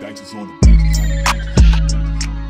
Thanks for on the